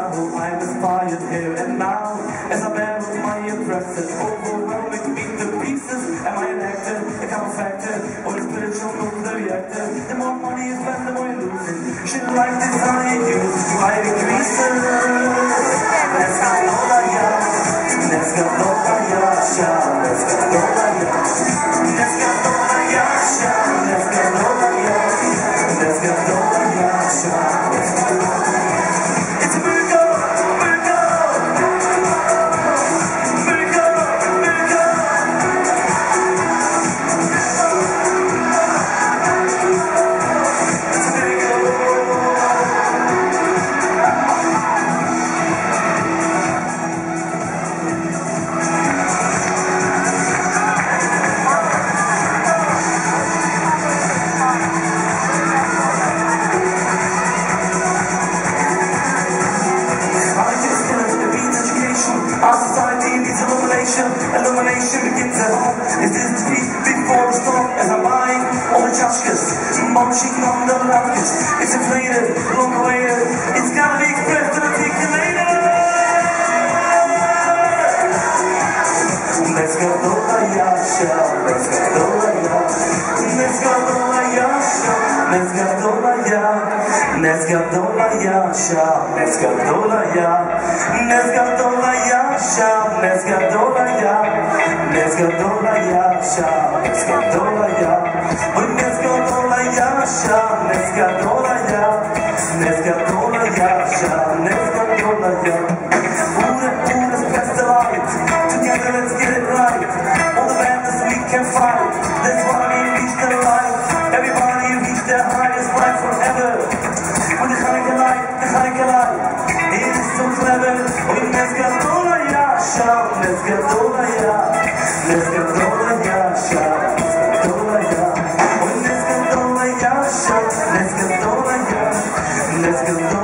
now I'm inspired here and now. As I bear with my impresses Overwhelming me to pieces. Am I an actor, a common benefactor Or a spiritual move the reactor The more money is spent, the more you lose it Shit like this, I ain't used to I decrease needs illumination. Begins at home. Is this the before the storm? As I'm buying all the chashkas, mom shaking on the latkes. It's inflated, long awaited. It's gotta be expressed and articulated. Let's go, Yasha. Let's go. Let's go, Yasha. Let's go, Yasha. Let's go, Yasha. Let's go, Yasha. שם, נס גדול היה, נס גדול היה שם, נס גדול היה, אוי נס גדול היה שם, נס גדול היה, נס גדול היה שם, נס גדול היה. Together let's get it right. All the madness we can fight. That's why we the light. Everybody reach their highest life forever. When the Hanukkah light, the Hanukkah light. It is so clever. Oy, ness Let's go,